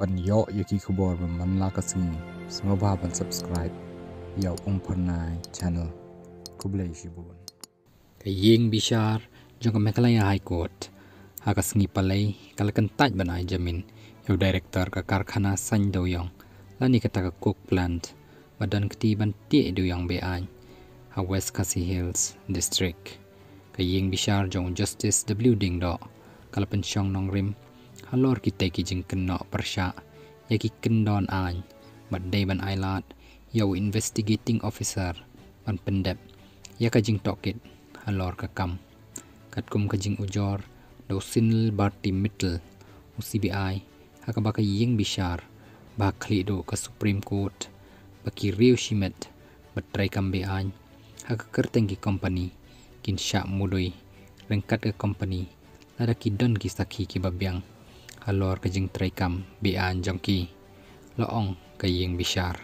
ban yo yaki khobor ban man la ka sing ba ban subscribe. Yaw ong phanai channel. Kublai shibun. Ka yeng bishar jong ka mekalaya high court ha ka sngi palai kalakan taj banai jamin. Yaw director ka karkhana san do yong. Lani ka ta ka cook plant. Badan kti ban ti do yong be an ha west kasi hills district. Ka yeng bishar jong justice w ding do. Kalapan shong nong rim halor ki te ki jing ken no persha ya ki ken don an. But day ban ailat yo investigating officer ban pendep. Ya ka jing tokit halor ka kam. Kat kum ka jing ujor do sinil barti mittel u CBI ha ka ba ka ying bishar ba khli do ka supreme court ba ki riu shimet ba trai kam be an. Ha ka kerteng ki company kin sha mudoi rengkat ka company lada ki don ki sakhi ki babyang halor ka jing trai kam bi an jongki. Loong ka ying bishar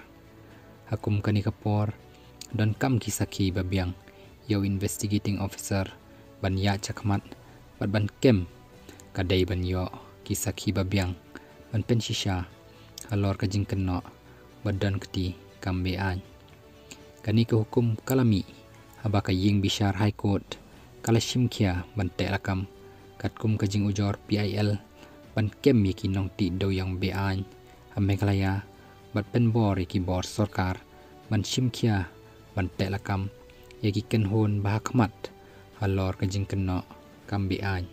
hakum kani kapor don kam ki sakhi babyang yo investigating officer ban ya chakmat bat ban kem. Kadai ban yo ki sakhi babyang ban pen shisha. Halor ka jing kenno badan kti kam bi an kani ka hukum kalami haba ka ying bishar high court. Kala shimkia ban te lakam kat kum ka jing ujor PIL pankemmi kinongti doyang bean ameglaya bat penbor ki bor sarkar ban simkhia ban telakam yagi kenhon bahakmat halor kajing kena kambi an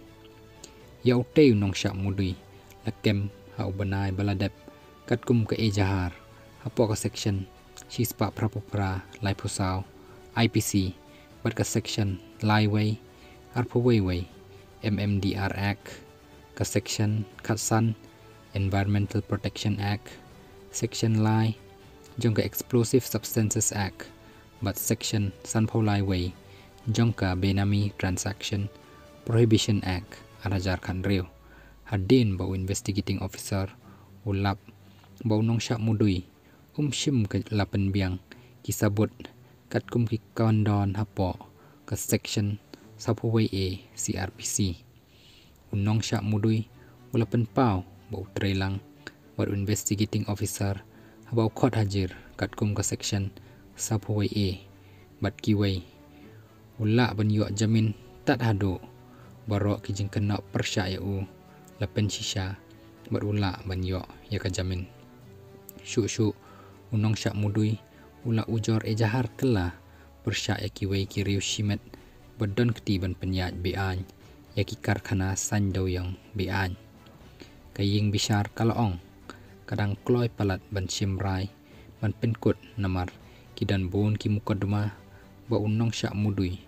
yau teu nong syak mudui lakem hau banai baladep katkum ke ejahar hapo ka section shispa prapopra laipusau IPC bat ka section laiway arpaway way MMDR Act กับ section คัดสัน Environmental Protection Act section line ย่อกับ Explosive Substances Act บัด section สั้นพลายไว้ย่อมกับ Benami Transaction Prohibition Act อาราจารขันเรียวฮัดดินบ่ Investigating Officer อุลับบ่นงชักมุดุยอุ้มชิมกับลาเป็นเบียงกิสบุตรกัดกุมกิกอนดอนฮับปอกับ section ซับพวเอ CRPC unong siap mudui wala Pau, bau trailang wat investigating officer habau kot hajir kat kum ka section sapuwai a bat kiwai ulak ben yuak jamin tat hado, barok ki jeng kena persya u lapen sisa bat ulak ben yuak ya ka jamin syuk syuk unong Syak mudui ulak ujar ejahar kelah persya ya kiwai kiriu shimet berdon keti ben penyat biaj. Yaki karkhana sandaw yang bian. Kaying bishar kalaong. Kadang kloy palat ban simrai ban penkut namar. Kidan bon ki mukadma ba unong syak mudui.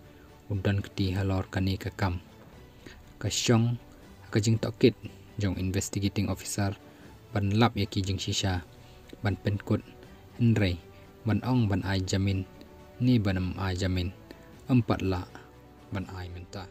Udan keti halor kani kakam. Kasyong kajing tokit jong investigating officer. Ban lap yaki jing shisha ban penkut henry ban ong ban ai jamin ni banam ai jamin. Empat la ban ai mentah